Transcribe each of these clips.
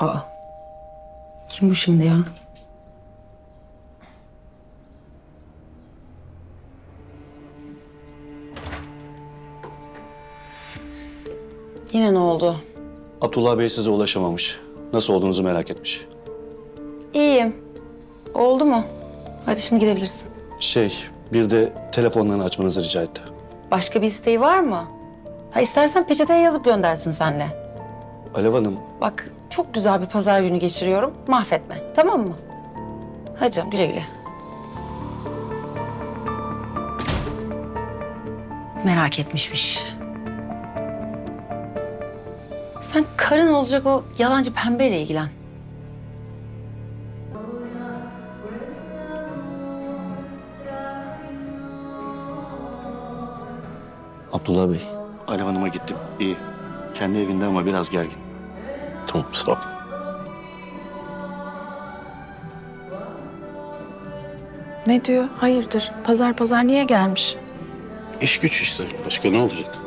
Aa. Kim bu şimdi ya? Yine ne oldu? Abdullah Bey size ulaşamamış. Nasıl olduğunuzu merak etmiş. İyiyim. Oldu mu? Hadi şimdi gidebilirsin. Şey, bir de telefonlarını açmanızı rica etti. Başka bir isteği var mı? Ha istersen peçeteye yazıp göndersin senle. Alev Hanım, Bak çok güzel bir pazar günü geçiriyorum. Mahvetme. Tamam mı? Hadi canım güle güle. Merak etmişmiş. Sen karın olacak o yalancı pembeyle ilgilen. Abdullah Bey. Alev Hanım'a gittim. İyi. Kendi evinde ama biraz gergin. Tamam, sağ ol. Ne diyor? Hayırdır? Pazar pazar niye gelmiş? İş güç işte. Başka ne olacak?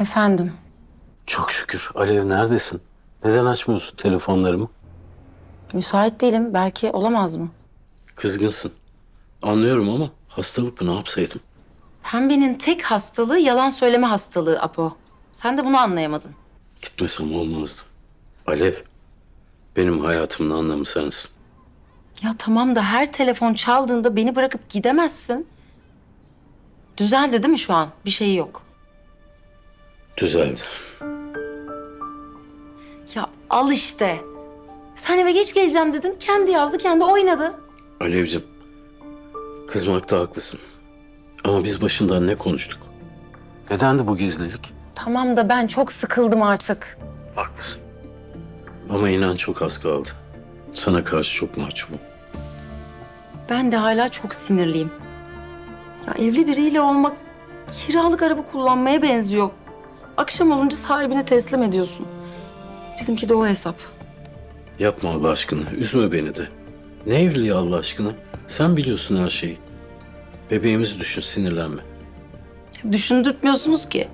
Efendim. Çok şükür. Alev neredesin? Neden açmıyorsun telefonlarımı? Müsait değilim. Belki olamaz mı? Kızgınsın. Anlıyorum ama hastalık bu ne yapsaydım? Pembenin tek hastalığı yalan söyleme hastalığı Apo. Sen de bunu anlayamadın. Gitmesem olmazdı. Alev, benim hayatımın anlamı sensin. Ya tamam da her telefon çaldığında beni bırakıp gidemezsin. Düzeldi değil mi şu an? Bir şey yok. Düzeldi. Ya al işte. Sen eve geç geleceğim dedin. Kendi yazdı, kendi oynadı. Alevcim, kızmakta haklısın. Ama biz başından ne konuştuk? Nedendi bu gizlilik? Tamam da ben çok sıkıldım artık. Haklısın. Ama inan çok az kaldı. Sana karşı çok mahcubum. Ben de hala çok sinirliyim. Ya evli biriyle olmak kiralık araba kullanmaya benziyor. Akşam olunca sahibine teslim ediyorsun. Bizimki de o hesap. Yapma Allah aşkına, üzme beni de. Ne evliliği Allah aşkına? Sen biliyorsun her şeyi. Bebeğimizi düşün, sinirlenme. Düşündürtmüyorsunuz ki.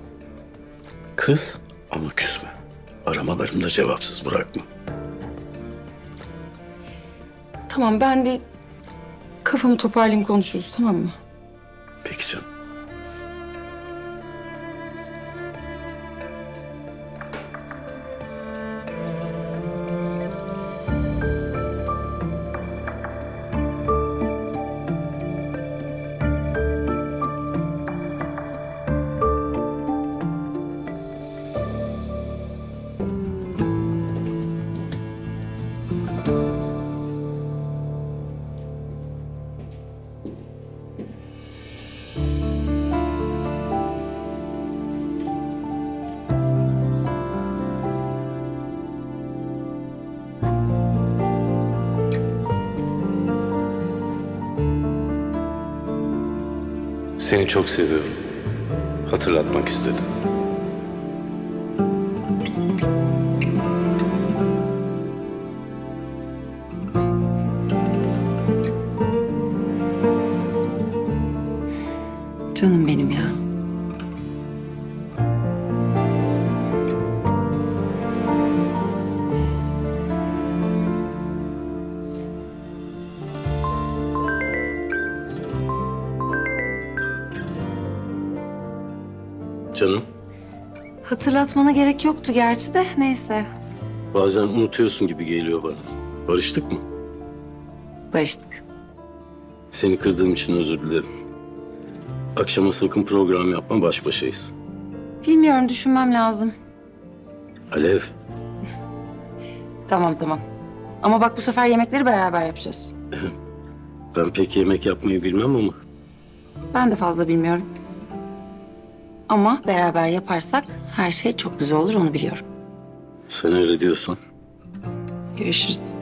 Kız ama küsme. Aramalarımda cevapsız bırakma. Tamam ben bir kafamı toparlayayım konuşuruz tamam mı? Peki canım. Seni çok seviyorum. Hatırlatmak istedim. Canım, Hatırlatmana gerek yoktu gerçi de neyse. bazen unutuyorsun gibi geliyor bana. Barıştık mı? Barıştık. Seni kırdığım için özür dilerim. Akşama sakın program yapma, baş başayız. Bilmiyorum düşünmem lazım. Alev, Tamam tamam. Ama bak bu sefer yemekleri beraber yapacağız. ben pek yemek yapmayı bilmem ama Ben de fazla bilmiyorum. Ama beraber yaparsak her şey çok güzel olur onu biliyorum. sen öyle diyorsan. Görüşürüz.